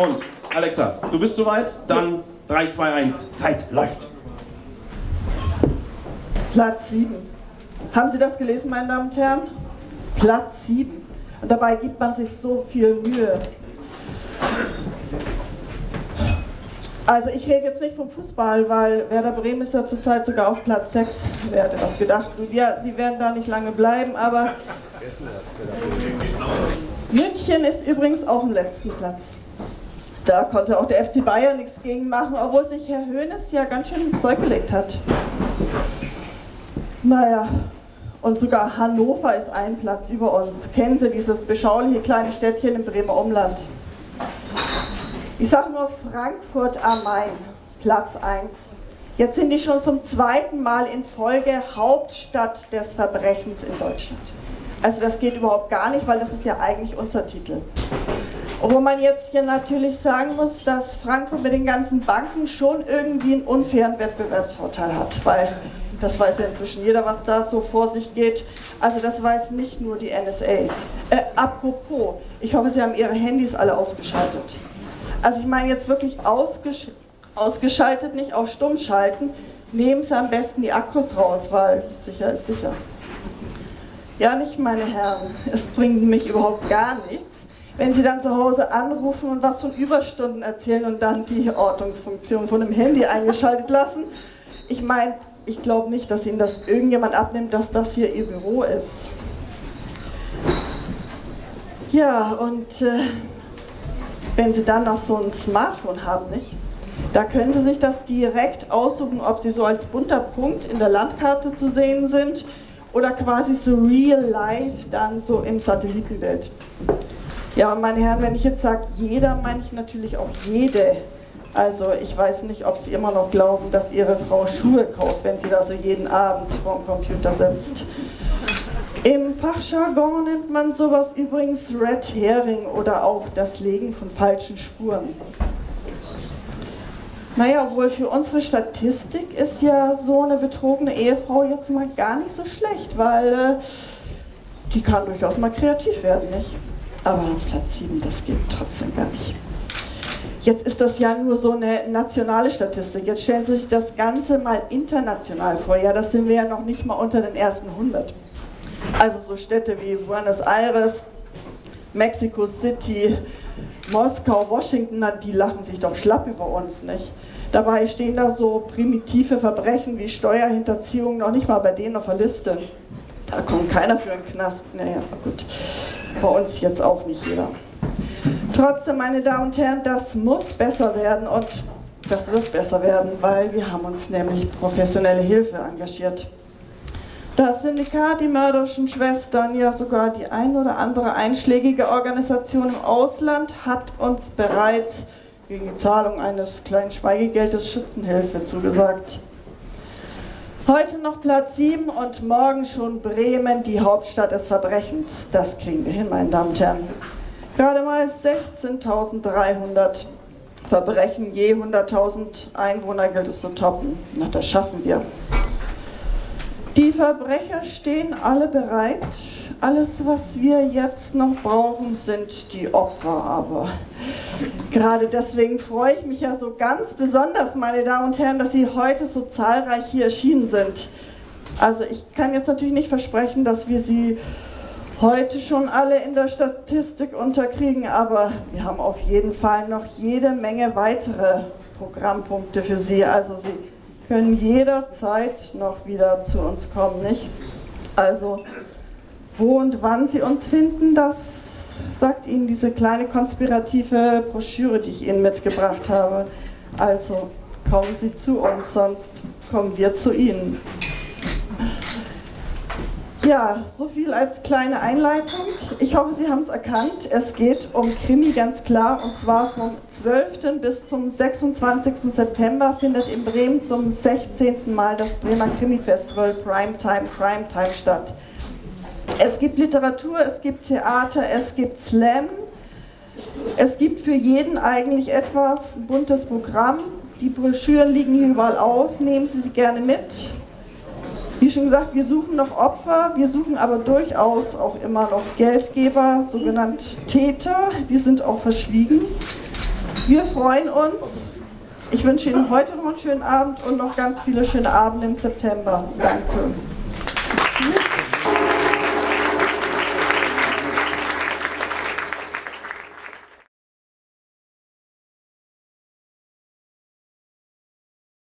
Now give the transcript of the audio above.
Und Alexa, du bist soweit? Dann 3, 2, 1, Zeit läuft. Platz 7. Haben Sie das gelesen, meine Damen und Herren? Platz 7. Und dabei gibt man sich so viel Mühe. Also ich rede jetzt nicht vom Fußball, weil Werder Bremen ist ja zurzeit sogar auf Platz 6. Wer hätte das gedacht? Ja, sie werden da nicht lange bleiben, aber München ist übrigens auch im letzten Platz. Da konnte auch der FC Bayern nichts gegen machen, obwohl sich Herr Hoeneß ja ganz schön ins Zeug gelegt hat. Naja, und sogar Hannover ist ein Platz über uns. Kennen Sie dieses beschauliche kleine Städtchen im Bremer Umland? Ich sage nur Frankfurt am Main, Platz 1. Jetzt sind die schon zum zweiten Mal in Folge Hauptstadt des Verbrechens in Deutschland. Also das geht überhaupt gar nicht, weil das ist ja eigentlich unser Titel. Obwohl man jetzt hier natürlich sagen muss, dass Frankfurt mit den ganzen Banken schon irgendwie einen unfairen Wettbewerbsvorteil hat, weil das weiß ja inzwischen jeder, was da so vor sich geht. Also das weiß nicht nur die NSA. Äh, apropos, ich hoffe, Sie haben Ihre Handys alle ausgeschaltet. Also ich meine jetzt wirklich ausgesch ausgeschaltet, nicht auf stumm schalten. Nehmen Sie am besten die Akkus raus, weil sicher ist sicher. Ja, nicht meine Herren, es bringt mich überhaupt gar nichts, wenn Sie dann zu Hause anrufen und was von Überstunden erzählen und dann die Ortungsfunktion von dem Handy eingeschaltet lassen. Ich meine, ich glaube nicht, dass Ihnen das irgendjemand abnimmt, dass das hier Ihr Büro ist. Ja, und äh, wenn Sie dann noch so ein Smartphone haben, nicht? Da können Sie sich das direkt aussuchen, ob Sie so als bunter Punkt in der Landkarte zu sehen sind oder quasi so real life dann so im Satellitenbild. Ja, meine Herren, wenn ich jetzt sage jeder, meine ich natürlich auch jede. Also ich weiß nicht, ob Sie immer noch glauben, dass Ihre Frau Schuhe kauft, wenn sie da so jeden Abend vorm Computer sitzt. Im Fachjargon nennt man sowas übrigens Red Herring oder auch das Legen von falschen Spuren. Naja, obwohl für unsere Statistik ist ja so eine betrogene Ehefrau jetzt mal gar nicht so schlecht, weil äh, die kann durchaus mal kreativ werden, nicht? Aber Platz 7, das geht trotzdem gar nicht. Jetzt ist das ja nur so eine nationale Statistik. Jetzt stellen Sie sich das Ganze mal international vor. Ja, das sind wir ja noch nicht mal unter den ersten 100. Also so Städte wie Buenos Aires, Mexico City, Moskau, Washington, die lachen sich doch schlapp über uns, nicht? Dabei stehen da so primitive Verbrechen wie Steuerhinterziehung noch nicht mal bei denen auf der Liste. Da kommt keiner für einen Knast. Naja, gut. Bei uns jetzt auch nicht jeder. Trotzdem, meine Damen und Herren, das muss besser werden und das wird besser werden, weil wir haben uns nämlich professionelle Hilfe engagiert. Das Syndikat, die mörderischen Schwestern, ja sogar die ein oder andere einschlägige Organisation im Ausland hat uns bereits gegen die Zahlung eines kleinen Schweigegeldes Schützenhilfe zugesagt. Heute noch Platz 7 und morgen schon Bremen, die Hauptstadt des Verbrechens. Das kriegen wir hin, meine Damen und Herren. Gerade mal 16.300 Verbrechen je 100.000 Einwohner gilt es zu toppen. Na, das schaffen wir. Die Verbrecher stehen alle bereit. Alles, was wir jetzt noch brauchen, sind die Opfer. Aber gerade deswegen freue ich mich ja so ganz besonders, meine Damen und Herren, dass Sie heute so zahlreich hier erschienen sind. Also ich kann jetzt natürlich nicht versprechen, dass wir Sie heute schon alle in der Statistik unterkriegen, aber wir haben auf jeden Fall noch jede Menge weitere Programmpunkte für Sie. Also Sie können jederzeit noch wieder zu uns kommen, nicht? Also, wo und wann Sie uns finden, das sagt Ihnen diese kleine konspirative Broschüre, die ich Ihnen mitgebracht habe. Also, kommen Sie zu uns, sonst kommen wir zu Ihnen. Ja, so viel als kleine Einleitung. Ich hoffe, Sie haben es erkannt. Es geht um Krimi ganz klar und zwar vom 12. bis zum 26. September findet in Bremen zum 16. Mal das Bremer Krimi-Festival Primetime Primetime statt. Es gibt Literatur, es gibt Theater, es gibt Slam. Es gibt für jeden eigentlich etwas, ein buntes Programm. Die Broschüren liegen hier überall aus, nehmen Sie sie gerne mit. Wie schon gesagt, wir suchen noch Opfer, wir suchen aber durchaus auch immer noch Geldgeber, sogenannte Täter, die sind auch verschwiegen. Wir freuen uns. Ich wünsche Ihnen heute noch einen schönen Abend und noch ganz viele schöne Abende im September. Danke.